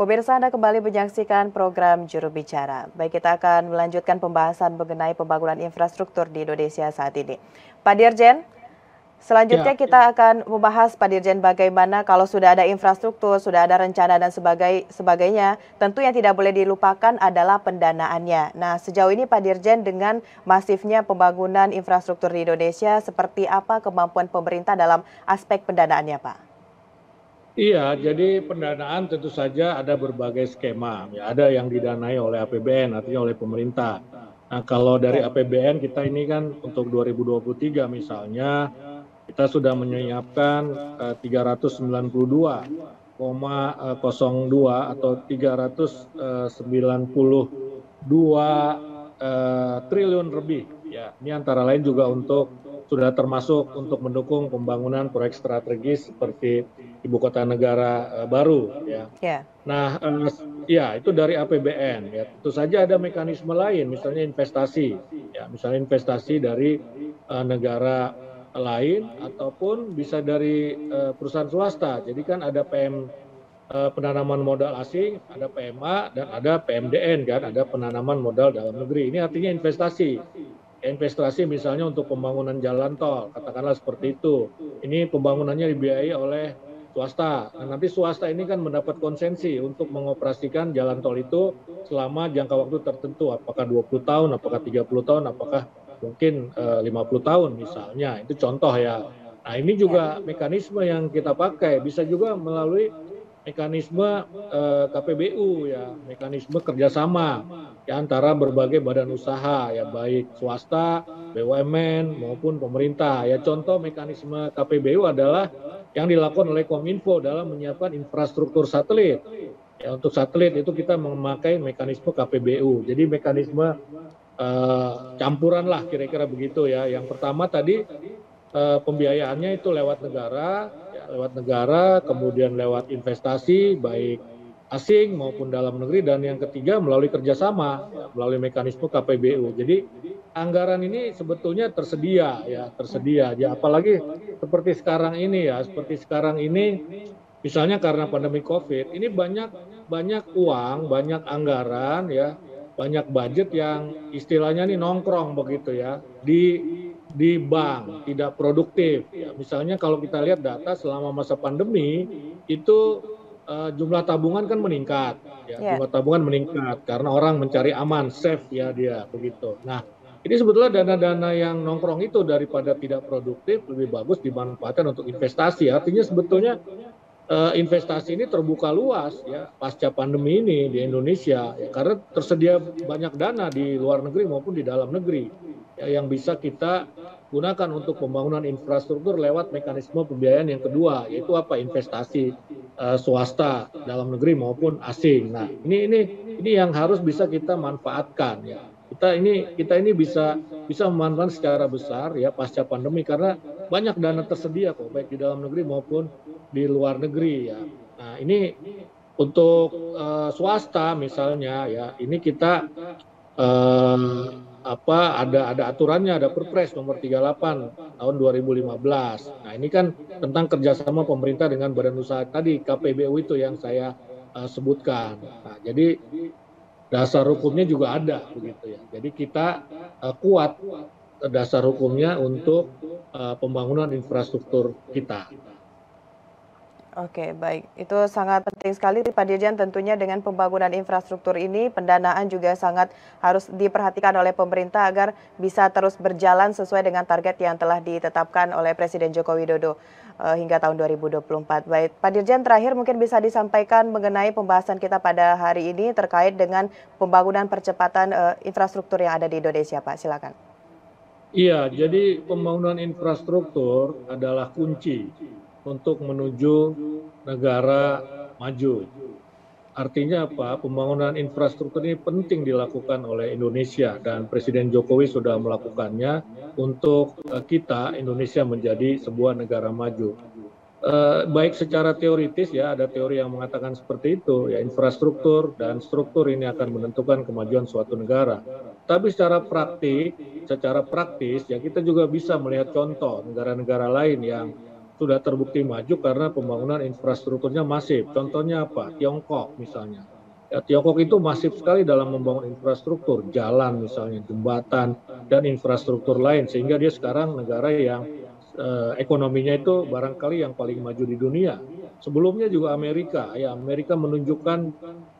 Pemirsa Anda kembali menyaksikan program Juru Bicara. Baik, kita akan melanjutkan pembahasan mengenai pembangunan infrastruktur di Indonesia saat ini. Pak Dirjen, selanjutnya ya. kita akan membahas Pak Dirjen bagaimana kalau sudah ada infrastruktur, sudah ada rencana dan sebagai, sebagainya, tentu yang tidak boleh dilupakan adalah pendanaannya. Nah, sejauh ini Pak Dirjen dengan masifnya pembangunan infrastruktur di Indonesia, seperti apa kemampuan pemerintah dalam aspek pendanaannya, Pak? Iya, jadi pendanaan tentu saja ada berbagai skema. Ya, ada yang didanai oleh APBN, artinya oleh pemerintah. Nah, kalau dari APBN kita ini kan untuk 2023 misalnya kita sudah menyiapkan eh, 392,02 atau 392 eh, triliun lebih. Ya, ini antara lain juga untuk sudah termasuk untuk mendukung pembangunan proyek strategis seperti ibu kota negara uh, baru ya. Yeah. Nah, uh, ya itu dari APBN ya. Tentu saja ada mekanisme lain misalnya investasi ya, misalnya investasi dari uh, negara lain ataupun bisa dari uh, perusahaan swasta. Jadi kan ada PM uh, penanaman modal asing, ada PMA dan ada PMDN kan, ada penanaman modal dalam negeri. Ini artinya investasi investasi misalnya untuk pembangunan jalan tol, katakanlah seperti itu. Ini pembangunannya dibiayai oleh swasta. Nah, nanti swasta ini kan mendapat konsensi untuk mengoperasikan jalan tol itu selama jangka waktu tertentu, apakah 20 tahun, apakah 30 tahun, apakah mungkin eh, 50 tahun misalnya. Itu contoh ya. Nah, ini juga mekanisme yang kita pakai, bisa juga melalui mekanisme eh, KPBU ya, mekanisme kerjasama ya antara berbagai badan usaha ya baik swasta, BUMN maupun pemerintah. Ya contoh mekanisme KPBU adalah yang dilakukan oleh Kominfo dalam menyiapkan infrastruktur satelit. Ya untuk satelit itu kita memakai mekanisme KPBU. Jadi mekanisme eh, campuran lah kira-kira begitu ya. Yang pertama tadi eh, pembiayaannya itu lewat negara lewat negara, kemudian lewat investasi baik asing maupun dalam negeri dan yang ketiga melalui kerjasama melalui mekanisme KPBU. Jadi anggaran ini sebetulnya tersedia ya tersedia ya apalagi seperti sekarang ini ya seperti sekarang ini misalnya karena pandemi COVID ini banyak banyak uang banyak anggaran ya banyak budget yang istilahnya nih nongkrong begitu ya di di bank tidak produktif. Ya, misalnya kalau kita lihat data selama masa pandemi itu uh, jumlah tabungan kan meningkat, ya, yeah. jumlah tabungan meningkat karena orang mencari aman, safe ya dia begitu. Nah ini sebetulnya dana-dana yang nongkrong itu daripada tidak produktif lebih bagus dimanfaatkan untuk investasi. Artinya sebetulnya investasi ini terbuka luas ya pasca pandemi ini di Indonesia ya, karena tersedia banyak dana di luar negeri maupun di dalam negeri ya, yang bisa kita gunakan untuk pembangunan infrastruktur lewat mekanisme pembiayaan yang kedua yaitu apa investasi uh, swasta dalam negeri maupun asing. Nah ini ini ini yang harus bisa kita manfaatkan ya kita ini kita ini bisa bisa memanfaatkan secara besar ya pasca pandemi karena banyak dana tersedia kok baik di dalam negeri maupun di luar negeri ya. Nah ini untuk uh, swasta misalnya ya ini kita uh, apa ada ada aturannya ada Perpres nomor 38 tahun 2015. Nah ini kan tentang kerjasama pemerintah dengan badan usaha tadi KPBU itu yang saya uh, sebutkan. Nah jadi dasar hukumnya juga ada begitu ya. Jadi kita uh, kuat dasar hukumnya untuk uh, pembangunan infrastruktur kita. Oke, baik. Itu sangat penting sekali Pak Dirjen tentunya dengan pembangunan infrastruktur ini pendanaan juga sangat harus diperhatikan oleh pemerintah agar bisa terus berjalan sesuai dengan target yang telah ditetapkan oleh Presiden Joko Widodo uh, hingga tahun 2024. Baik, Pak Dirjen terakhir mungkin bisa disampaikan mengenai pembahasan kita pada hari ini terkait dengan pembangunan percepatan uh, infrastruktur yang ada di Indonesia, Pak. Silakan. Iya, jadi pembangunan infrastruktur adalah kunci untuk menuju negara maju. Artinya apa? Pembangunan infrastruktur ini penting dilakukan oleh Indonesia dan Presiden Jokowi sudah melakukannya untuk eh, kita Indonesia menjadi sebuah negara maju. Eh, baik secara teoritis ya ada teori yang mengatakan seperti itu ya infrastruktur dan struktur ini akan menentukan kemajuan suatu negara. Tapi secara praktik, secara praktis ya kita juga bisa melihat contoh negara-negara lain yang sudah terbukti maju karena pembangunan infrastrukturnya masif. Contohnya apa? Tiongkok misalnya. Ya, Tiongkok itu masif sekali dalam membangun infrastruktur, jalan misalnya, jembatan, dan infrastruktur lain. Sehingga dia sekarang negara yang eh, ekonominya itu barangkali yang paling maju di dunia. Sebelumnya juga Amerika, ya Amerika menunjukkan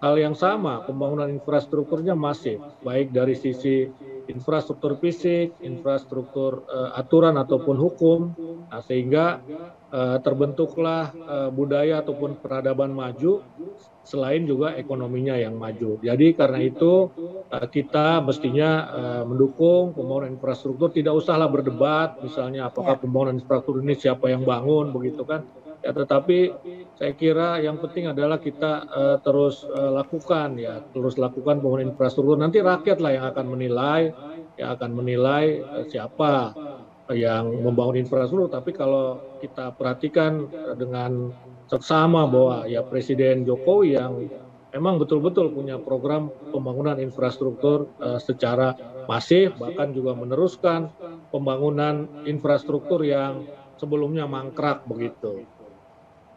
hal yang sama, pembangunan infrastrukturnya masif, baik dari sisi infrastruktur fisik, infrastruktur uh, aturan ataupun hukum, nah, sehingga uh, terbentuklah uh, budaya ataupun peradaban maju selain juga ekonominya yang maju. Jadi karena itu uh, kita mestinya uh, mendukung pembangunan infrastruktur, tidak usahlah berdebat misalnya apakah ya. pembangunan infrastruktur ini siapa yang bangun begitu kan. Ya, tetapi saya kira yang penting adalah kita uh, terus uh, lakukan ya, terus lakukan pembangunan infrastruktur. Nanti rakyat lah yang akan menilai, yang akan menilai uh, siapa yang membangun infrastruktur. Tapi kalau kita perhatikan dengan seksama bahwa ya Presiden Jokowi yang memang betul-betul punya program pembangunan infrastruktur uh, secara masif, bahkan juga meneruskan pembangunan infrastruktur yang sebelumnya mangkrak begitu.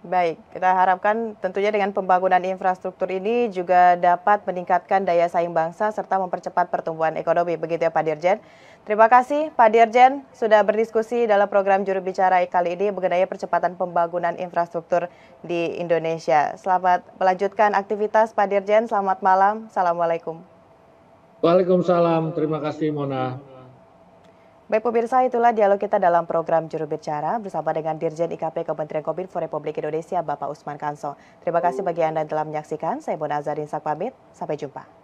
Baik, kita harapkan tentunya dengan pembangunan infrastruktur ini juga dapat meningkatkan daya saing bangsa serta mempercepat pertumbuhan ekonomi. Begitu ya Pak Dirjen. Terima kasih Pak Dirjen sudah berdiskusi dalam program juru bicara kali ini mengenai percepatan pembangunan infrastruktur di Indonesia. Selamat melanjutkan aktivitas Pak Dirjen. Selamat malam. Assalamualaikum. Waalaikumsalam. Terima kasih Mona. Baik pemirsa, itulah dialog kita dalam program Juru Bicara bersama dengan Dirjen IKP Kementerian Kominfo Republik Indonesia, Bapak Usman Kanso. Terima kasih bagi Anda yang telah menyaksikan. Saya Bona Azarin Sakpamit. Sampai jumpa.